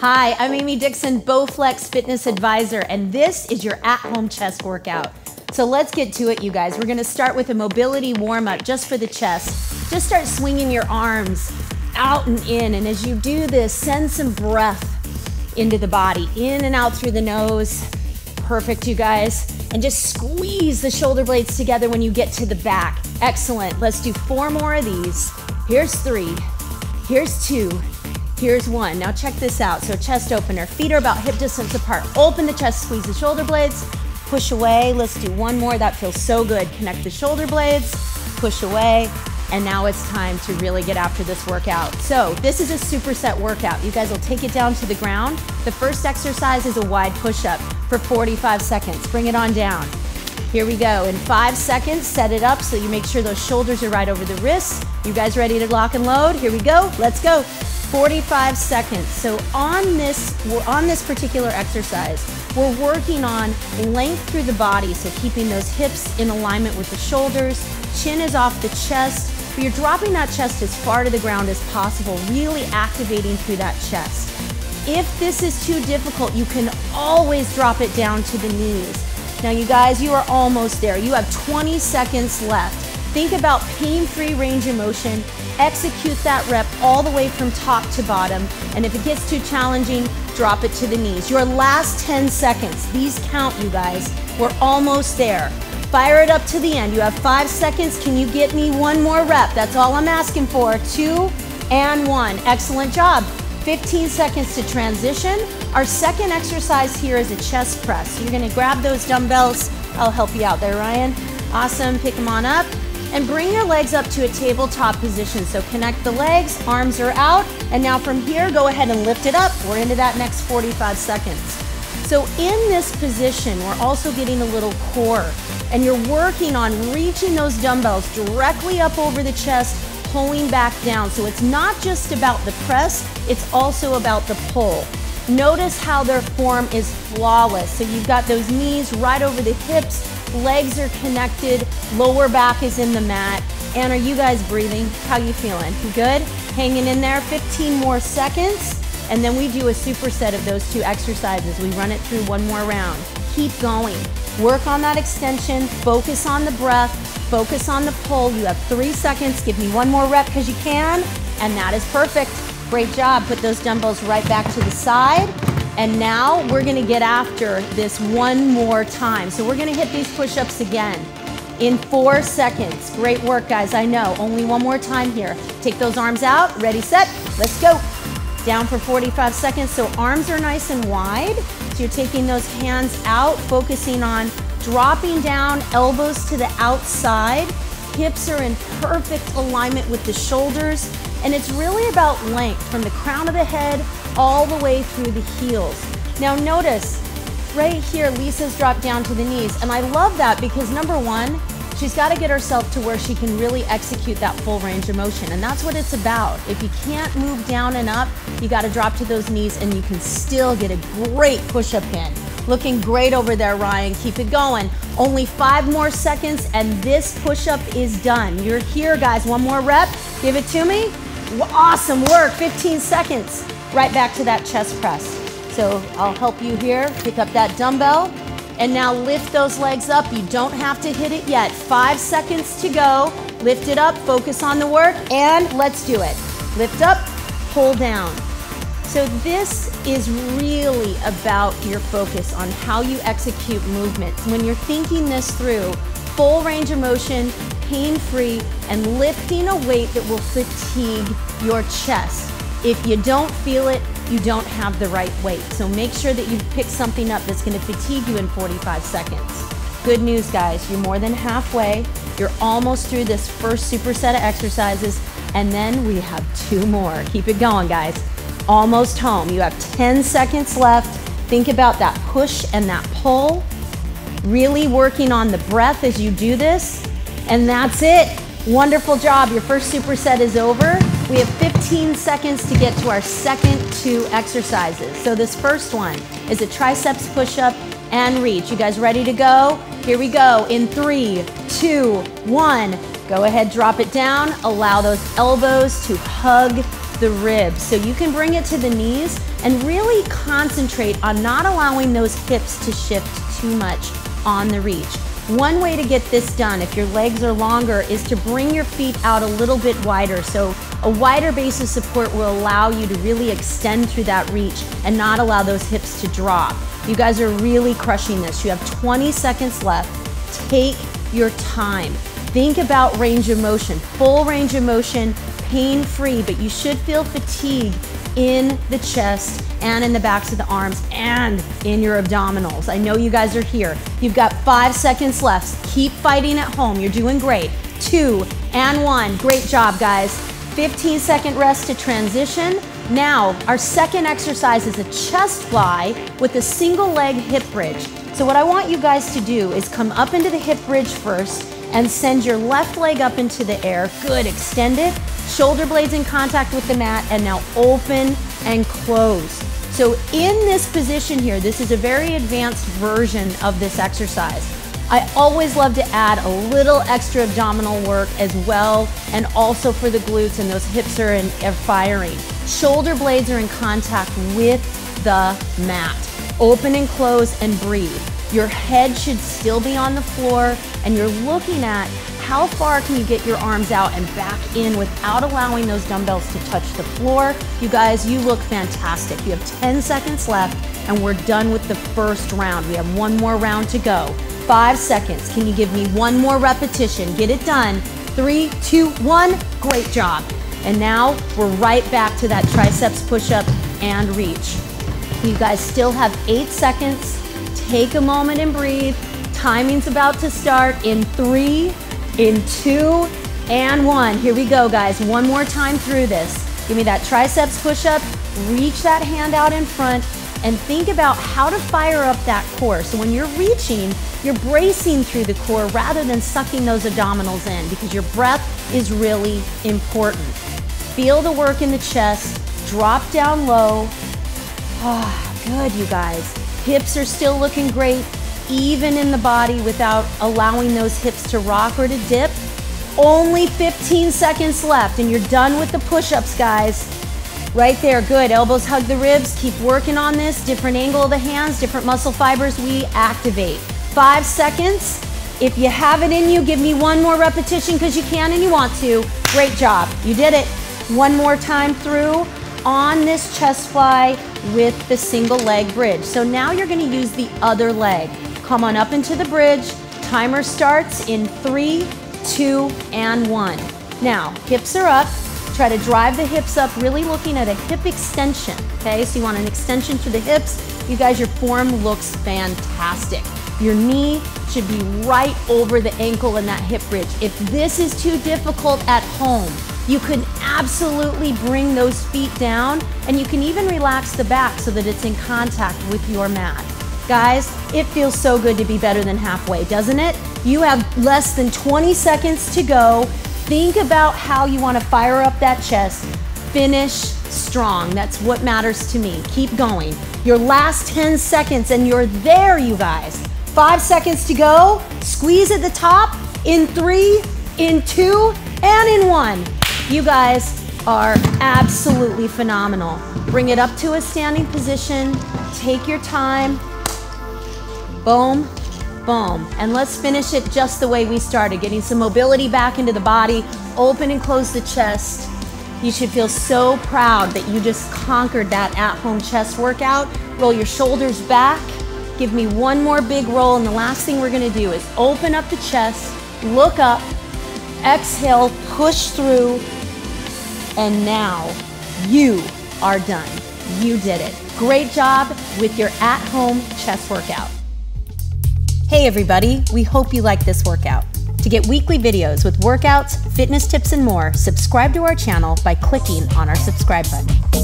Hi, I'm Amy Dixon, Bowflex Fitness Advisor, and this is your at home chest workout. So let's get to it, you guys. We're gonna start with a mobility warm up just for the chest. Just start swinging your arms out and in, and as you do this, send some breath into the body, in and out through the nose. Perfect, you guys. And just squeeze the shoulder blades together when you get to the back. Excellent. Let's do four more of these. Here's three. Here's two. Here's one. Now check this out. So chest opener, feet are about hip distance apart. Open the chest, squeeze the shoulder blades, push away. Let's do one more. That feels so good. Connect the shoulder blades, push away. And now it's time to really get after this workout. So this is a superset workout. You guys will take it down to the ground. The first exercise is a wide push-up for 45 seconds. Bring it on down. Here we go. In five seconds, set it up so you make sure those shoulders are right over the wrists. You guys ready to lock and load? Here we go. Let's go. 45 seconds. So on this, on this particular exercise, we're working on length through the body, so keeping those hips in alignment with the shoulders, chin is off the chest, but you're dropping that chest as far to the ground as possible, really activating through that chest. If this is too difficult, you can always drop it down to the knees. Now you guys, you are almost there. You have 20 seconds left. Think about pain-free range of motion. Execute that rep all the way from top to bottom. And if it gets too challenging, drop it to the knees. Your last 10 seconds, these count, you guys. We're almost there. Fire it up to the end. You have five seconds. Can you get me one more rep? That's all I'm asking for. Two and one. Excellent job. 15 seconds to transition. Our second exercise here is a chest press. You're gonna grab those dumbbells. I'll help you out there, Ryan. Awesome, pick them on up. And bring your legs up to a tabletop position. So connect the legs, arms are out. And now from here, go ahead and lift it up. We're into that next 45 seconds. So in this position, we're also getting a little core. And you're working on reaching those dumbbells directly up over the chest, pulling back down. So it's not just about the press, it's also about the pull. Notice how their form is flawless. So you've got those knees right over the hips, legs are connected, lower back is in the mat. And are you guys breathing? How you feeling? Good? Hanging in there, 15 more seconds. And then we do a superset of those two exercises. We run it through one more round. Keep going. Work on that extension, focus on the breath, focus on the pull. You have three seconds. Give me one more rep because you can, and that is perfect. Great job. Put those dumbbells right back to the side. And now we're gonna get after this one more time. So we're gonna hit these push-ups again in four seconds. Great work, guys, I know. Only one more time here. Take those arms out, ready, set, let's go. Down for 45 seconds, so arms are nice and wide. So you're taking those hands out, focusing on dropping down, elbows to the outside. Hips are in perfect alignment with the shoulders. And it's really about length from the crown of the head all the way through the heels. Now notice, right here, Lisa's dropped down to the knees. And I love that because number one, she's got to get herself to where she can really execute that full range of motion. And that's what it's about. If you can't move down and up, you got to drop to those knees and you can still get a great push-up in. Looking great over there, Ryan. Keep it going. Only five more seconds and this push-up is done. You're here, guys. One more rep. Give it to me. Awesome work. 15 seconds. Right back to that chest press. So I'll help you here. Pick up that dumbbell. And now lift those legs up. You don't have to hit it yet. Five seconds to go. Lift it up. Focus on the work. And let's do it. Lift up. Pull down. So this is really about your focus on how you execute movements. When you're thinking this through, full range of motion, pain-free, and lifting a weight that will fatigue your chest. If you don't feel it, you don't have the right weight. So make sure that you pick something up that's gonna fatigue you in 45 seconds. Good news, guys, you're more than halfway. You're almost through this first superset of exercises, and then we have two more. Keep it going, guys almost home. You have 10 seconds left. Think about that push and that pull. Really working on the breath as you do this. And that's it. Wonderful job. Your first superset is over. We have 15 seconds to get to our second two exercises. So this first one is a triceps push-up and reach. You guys ready to go? Here we go. In three, two, one. Go ahead, drop it down. Allow those elbows to hug the ribs. So you can bring it to the knees and really concentrate on not allowing those hips to shift too much on the reach. One way to get this done, if your legs are longer, is to bring your feet out a little bit wider. So a wider base of support will allow you to really extend through that reach and not allow those hips to drop. You guys are really crushing this. You have 20 seconds left. Take your time. Think about range of motion, full range of motion, pain-free, but you should feel fatigue in the chest and in the backs of the arms and in your abdominals. I know you guys are here. You've got five seconds left. Keep fighting at home. You're doing great. Two and one. Great job, guys. 15 second rest to transition. Now, our second exercise is a chest fly with a single leg hip bridge. So what I want you guys to do is come up into the hip bridge first and send your left leg up into the air. Good, extend it. Shoulder blades in contact with the mat and now open and close. So in this position here, this is a very advanced version of this exercise. I always love to add a little extra abdominal work as well, and also for the glutes and those hips are, in, are firing. Shoulder blades are in contact with the mat. Open and close and breathe. Your head should still be on the floor, and you're looking at how far can you get your arms out and back in without allowing those dumbbells to touch the floor. You guys, you look fantastic. You have 10 seconds left, and we're done with the first round. We have one more round to go five seconds. Can you give me one more repetition? Get it done. Three, two, one. Great job. And now we're right back to that triceps push-up and reach. You guys still have eight seconds. Take a moment and breathe. Timing's about to start in three, in two, and one. Here we go, guys. One more time through this. Give me that triceps push-up. Reach that hand out in front and think about how to fire up that core. So when you're reaching, you're bracing through the core rather than sucking those abdominals in because your breath is really important. Feel the work in the chest, drop down low. Ah, good, you guys. Hips are still looking great, even in the body without allowing those hips to rock or to dip. Only 15 seconds left and you're done with the push-ups, guys. Right there, good. Elbows hug the ribs. Keep working on this. Different angle of the hands, different muscle fibers we activate. Five seconds. If you have it in you, give me one more repetition because you can and you want to. Great job. You did it. One more time through on this chest fly with the single leg bridge. So now you're going to use the other leg. Come on up into the bridge. Timer starts in three, two, and one. Now, hips are up. Try to drive the hips up, really looking at a hip extension, okay? So you want an extension to the hips. You guys, your form looks fantastic. Your knee should be right over the ankle in that hip bridge. If this is too difficult at home, you can absolutely bring those feet down and you can even relax the back so that it's in contact with your mat. Guys, it feels so good to be better than halfway, doesn't it? You have less than 20 seconds to go. Think about how you want to fire up that chest. Finish strong. That's what matters to me. Keep going. Your last 10 seconds, and you're there, you guys. Five seconds to go. Squeeze at the top in three, in two, and in one. You guys are absolutely phenomenal. Bring it up to a standing position. Take your time. Boom, Boom. And let's finish it just the way we started, getting some mobility back into the body, open and close the chest. You should feel so proud that you just conquered that at-home chest workout. Roll your shoulders back. Give me one more big roll. And the last thing we're gonna do is open up the chest, look up, exhale, push through, and now you are done. You did it. Great job with your at-home chest workout. Hey everybody, we hope you like this workout. To get weekly videos with workouts, fitness tips, and more, subscribe to our channel by clicking on our subscribe button.